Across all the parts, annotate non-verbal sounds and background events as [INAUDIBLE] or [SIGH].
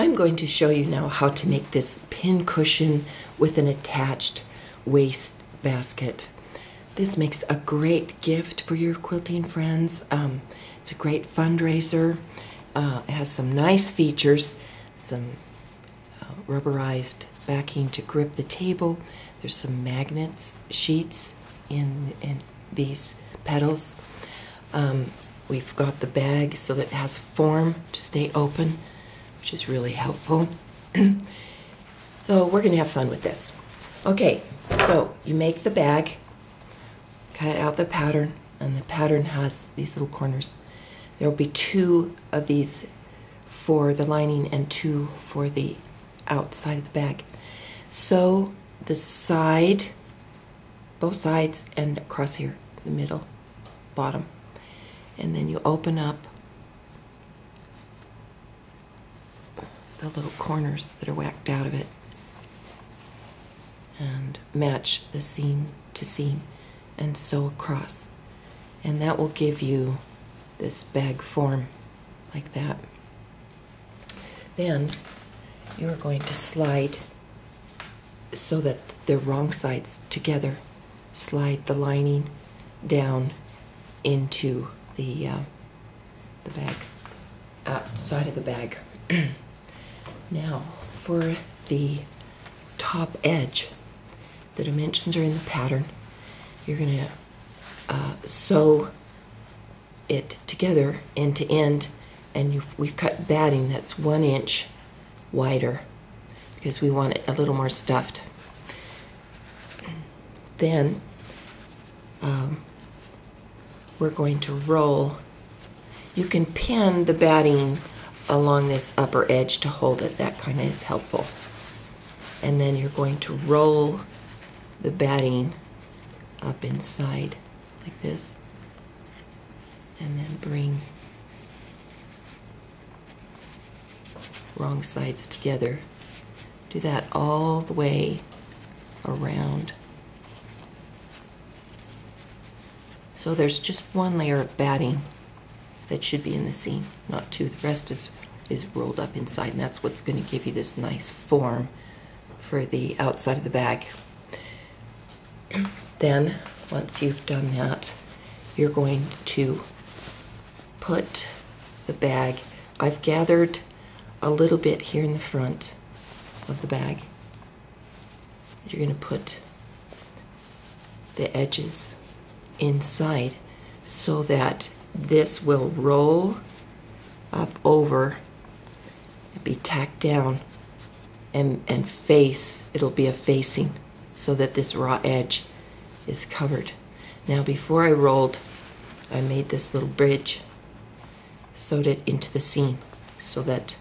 I'm going to show you now how to make this pin cushion with an attached waste basket. This makes a great gift for your quilting friends. Um, it's a great fundraiser. Uh, it has some nice features, some uh, rubberized backing to grip the table. There's some magnets sheets in, in these petals. Um, we've got the bag so that it has form to stay open which is really helpful. [CLEARS THROAT] so we're going to have fun with this. Okay, so you make the bag, cut out the pattern, and the pattern has these little corners. There will be two of these for the lining and two for the outside of the bag. Sew the side, both sides, and across here, the middle, bottom. And then you open up the little corners that are whacked out of it and match the seam to seam and sew across. And that will give you this bag form like that. Then you are going to slide so that they're wrong sides together. Slide the lining down into the uh, the bag, outside of the bag. [CLEARS THROAT] Now, for the top edge, the dimensions are in the pattern. You're going to uh, sew it together end to end, and we've cut batting that's one inch wider because we want it a little more stuffed. Then um, we're going to roll. You can pin the batting along this upper edge to hold it. That kind of is helpful. And then you're going to roll the batting up inside like this. And then bring wrong sides together. Do that all the way around. So there's just one layer of batting that should be in the seam, not two. The rest is is rolled up inside and that's what's going to give you this nice form for the outside of the bag. then once you've done that you're going to put the bag I've gathered a little bit here in the front of the bag you're going to put the edges inside so that this will roll up over be tacked down and, and face, it'll be a facing so that this raw edge is covered. Now before I rolled, I made this little bridge, sewed it into the seam so that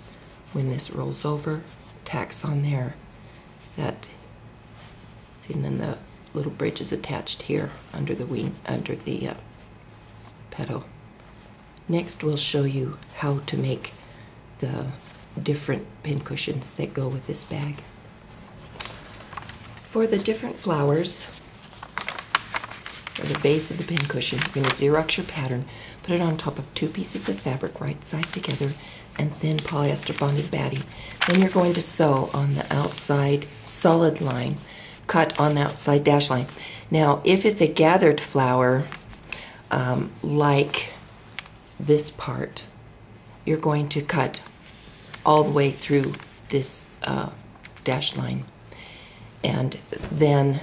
when this rolls over, tacks on there, that, see, and then the little bridge is attached here under the wing, under the uh, petal. Next we'll show you how to make the different pin cushions that go with this bag. For the different flowers, for the base of the pin cushion, you're going to Xerox your pattern, put it on top of two pieces of fabric right side together, and thin polyester bonded batting. Then you're going to sew on the outside solid line, cut on the outside dash line. Now, if it's a gathered flower, um, like this part, you're going to cut all the way through this uh, dash line. And then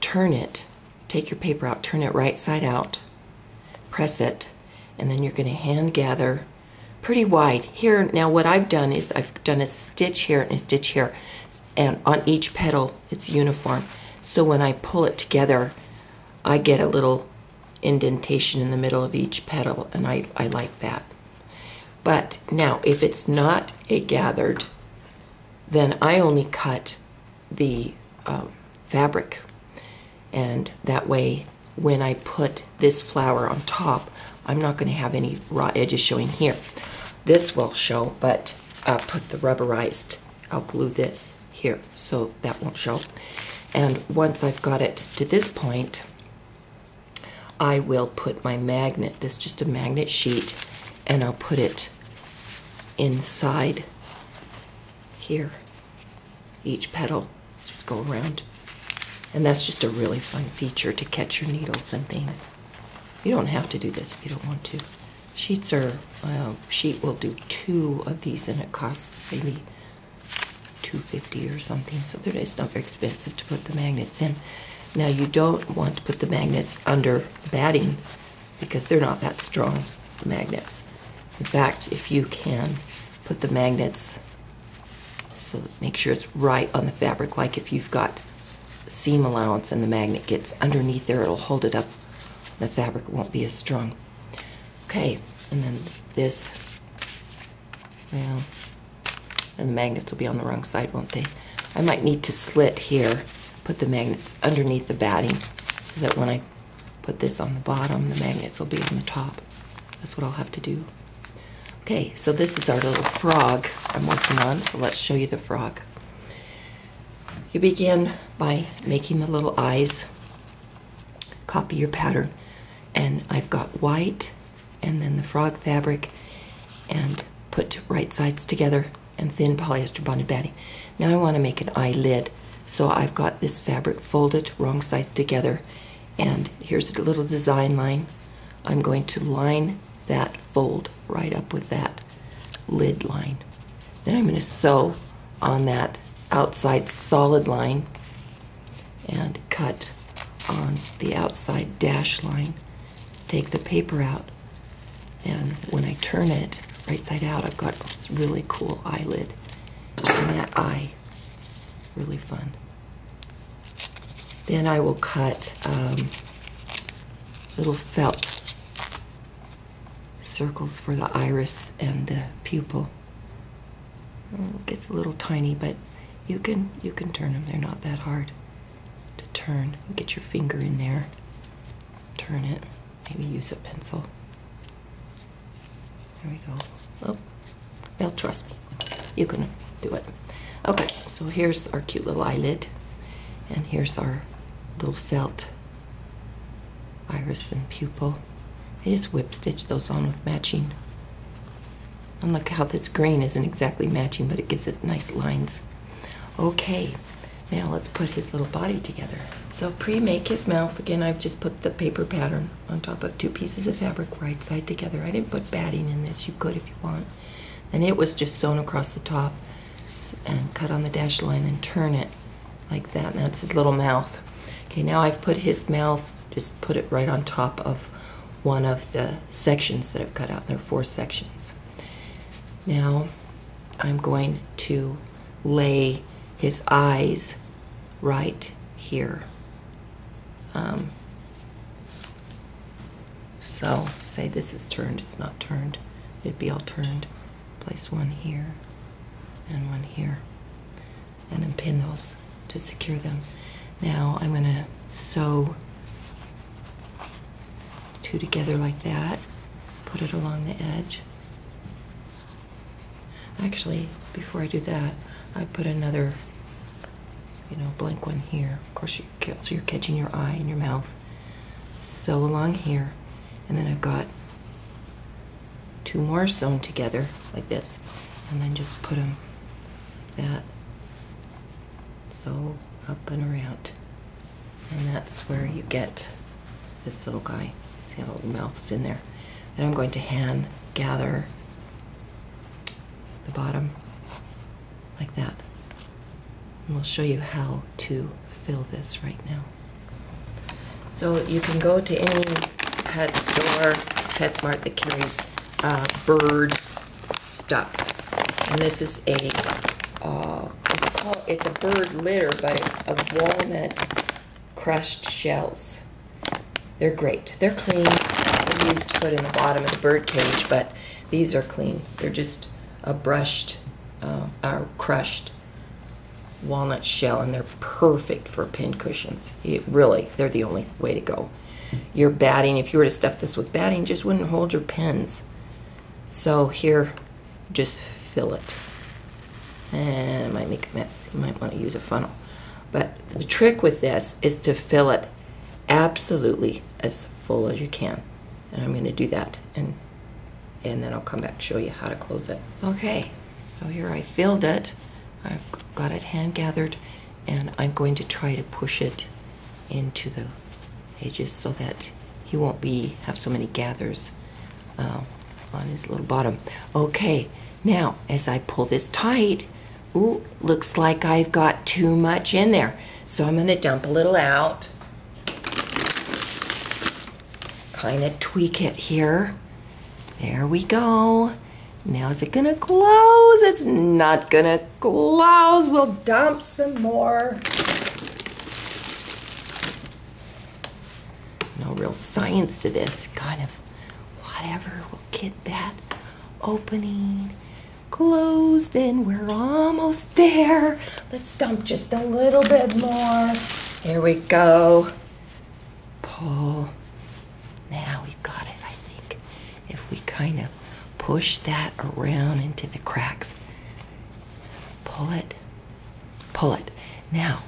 turn it, take your paper out, turn it right side out, press it, and then you're going to hand gather pretty wide. Here, now what I've done is I've done a stitch here and a stitch here, and on each petal it's uniform. So when I pull it together, I get a little indentation in the middle of each petal, and I, I like that. But now, if it's not a gathered, then I only cut the um, fabric. And that way, when I put this flower on top, I'm not going to have any raw edges showing here. This will show, but I'll put the rubberized, I'll glue this here, so that won't show. And once I've got it to this point, I will put my magnet, this is just a magnet sheet, and I'll put it inside here. Each petal just go around. And that's just a really fun feature to catch your needles and things. You don't have to do this if you don't want to. Sheets are, uh, sheet will do two of these and it costs maybe 250 or something. So it's not very expensive to put the magnets in. Now you don't want to put the magnets under batting because they're not that strong magnets. In fact, if you can put the magnets so make sure it's right on the fabric like if you've got seam allowance and the magnet gets underneath there it'll hold it up. The fabric won't be as strong. Okay and then this well and the magnets will be on the wrong side won't they? I might need to slit here put the magnets underneath the batting so that when I put this on the bottom the magnets will be on the top. That's what I'll have to do okay so this is our little frog I'm working on so let's show you the frog you begin by making the little eyes, copy your pattern, and I've got white and then the frog fabric and put right sides together and thin polyester bonded batting. Now I want to make an eyelid, so I've got this fabric folded wrong sides together and here's a little design line. I'm going to line that fold right up with that lid line. Then I'm going to sew on that outside solid line and cut on the outside dash line. Take the paper out and when I turn it right side out I've got this really cool eyelid and that eye really fun. Then I will cut um, little felt circles for the iris and the pupil. It gets a little tiny, but you can you can turn them. They're not that hard to turn. Get your finger in there. Turn it. Maybe use a pencil. There we go. Oh, well, trust me. You can do it. Okay, so here's our cute little eyelid. And here's our little felt iris and pupil. I just whip stitch those on with matching. And look how this green isn't exactly matching, but it gives it nice lines. Okay, now let's put his little body together. So pre-make his mouth. Again, I've just put the paper pattern on top of two pieces of fabric right side together. I didn't put batting in this. You could if you want. And it was just sewn across the top and cut on the dash line and turn it like that. And that's his little mouth. Okay, now I've put his mouth, just put it right on top of one of the sections that I've cut out. There are four sections. Now I'm going to lay his eyes right here. Um, so, say this is turned, it's not turned. It'd be all turned. Place one here and one here. And then pin those to secure them. Now I'm going to sew two together like that. Put it along the edge. Actually, before I do that, I put another you know, blank one here. Of course, you, so you're catching your eye and your mouth. Sew along here, and then I've got two more sewn together like this, and then just put them that so up and around, and that's where you get this little guy. See how mouth's in there. And I'm going to hand gather the bottom like that. And we'll show you how to fill this right now. So you can go to any pet store, PetSmart that carries uh, bird stuff. And this is a, uh, it's called, it's a bird litter, but it's a walnut crushed shells. They're great. They're clean. They're used to put in the bottom of the bird cage, but these are clean. They're just a brushed, uh, or crushed walnut shell and they're perfect for pin cushions. It, really, they're the only way to go. Your batting, if you were to stuff this with batting, just wouldn't hold your pins. So here, just fill it. And it might make a mess. You might want to use a funnel. But the trick with this is to fill it absolutely as full as you can. And I'm going to do that and and then I'll come back and show you how to close it. Okay, so here I filled it I've got it hand gathered and I'm going to try to push it into the edges so that he won't be have so many gathers uh, on his little bottom. Okay, now as I pull this tight, ooh, looks like I've got too much in there. So I'm gonna dump a little out. Kind of tweak it here. There we go. Now is it gonna close? It's not gonna close. We'll dump some more. No real science to this. Kind of whatever. We'll get that opening closed and we're almost there. Let's dump just a little bit more. Here we go. Pull. Now we've got it, I think. If we kind of push that around into the cracks. Pull it, pull it. Now,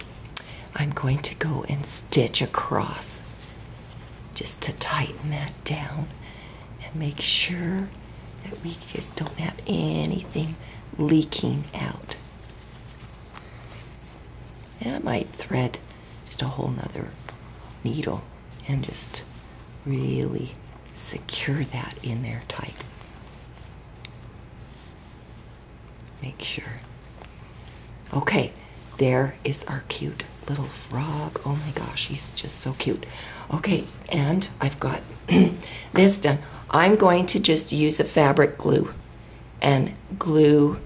I'm going to go and stitch across just to tighten that down and make sure that we just don't have anything leaking out. And I might thread just a whole nother needle and just really secure that in there tight. Make sure. Okay, there is our cute little frog. Oh my gosh, he's just so cute. Okay, and I've got [CLEARS THROAT] this done. I'm going to just use a fabric glue and glue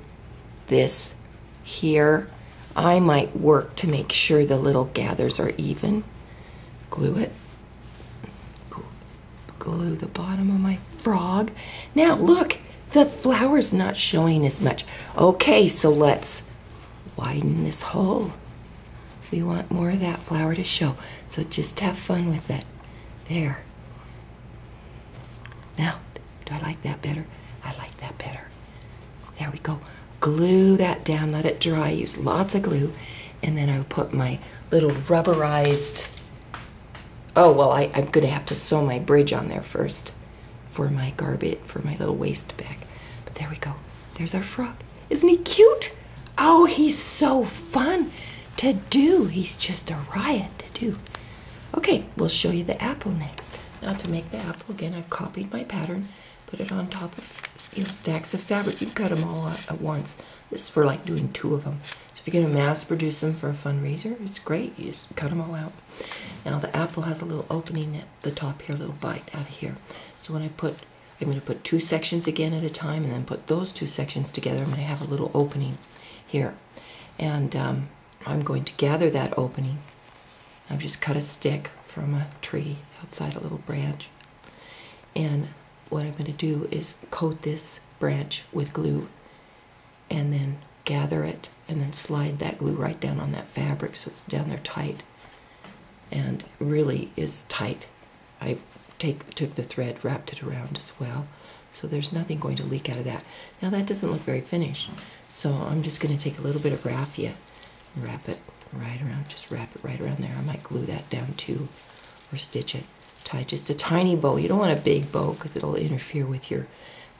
this here. I might work to make sure the little gathers are even. Glue it. Glue the bottom of my frog. Now look, the flower's not showing as much. Okay, so let's widen this hole. We want more of that flower to show. So just have fun with it. There. Now, do I like that better? I like that better. There we go. Glue that down, let it dry. Use lots of glue. And then I'll put my little rubberized. Oh, well, I, I'm going to have to sew my bridge on there first for my garbage, for my little waste bag. But there we go. There's our frog. Isn't he cute? Oh, he's so fun to do. He's just a riot to do. Okay, we'll show you the apple next. Now to make the apple, again, I've copied my pattern, put it on top of you know stacks of fabric. You cut them all at once. This is for like doing two of them. If you're going to mass produce them for a fundraiser, it's great. You just cut them all out. Now the apple has a little opening at the top here, a little bite out of here. So when I put, I'm going to put two sections again at a time and then put those two sections together. I'm going to have a little opening here. And um, I'm going to gather that opening. I've just cut a stick from a tree outside a little branch. And what I'm going to do is coat this branch with glue and then gather it and then slide that glue right down on that fabric so it's down there tight and really is tight. I take took the thread, wrapped it around as well, so there's nothing going to leak out of that. Now that doesn't look very finished, so I'm just going to take a little bit of raffia and wrap it right around, just wrap it right around there. I might glue that down too, or stitch it. Tie just a tiny bow. You don't want a big bow because it'll interfere with your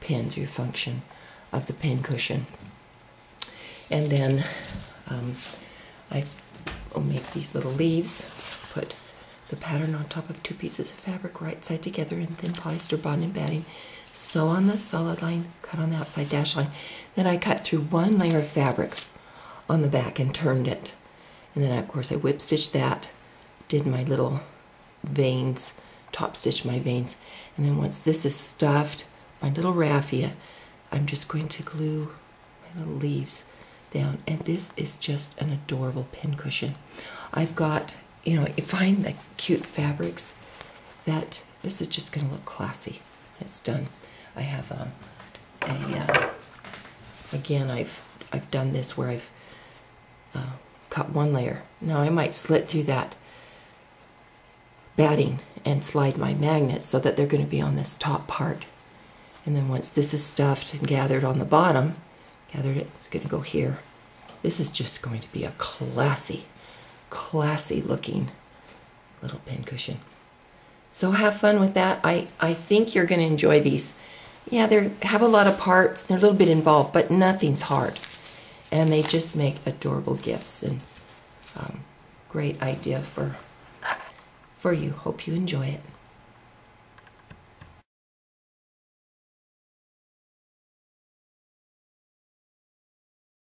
pins, your function of the pin cushion. And then um, I will make these little leaves, put the pattern on top of two pieces of fabric right side together in thin polyester bonding batting, sew on the solid line, cut on the outside dash line. Then I cut through one layer of fabric on the back and turned it. And then of course I whip stitched that, did my little veins, top stitch my veins. And then once this is stuffed, my little raffia, I'm just going to glue my little leaves down. And this is just an adorable pin cushion. I've got, you know, you find the cute fabrics that this is just going to look classy. It's done. I have um, a, uh, again, I've, I've done this where I've uh, cut one layer. Now I might slit through that batting and slide my magnets so that they're going to be on this top part. And then once this is stuffed and gathered on the bottom, gathered it, it's going to go here. This is just going to be a classy, classy looking little pin cushion. So have fun with that. I, I think you're going to enjoy these. Yeah, they have a lot of parts. They're a little bit involved, but nothing's hard. and they just make adorable gifts and um, great idea for for you. Hope you enjoy it.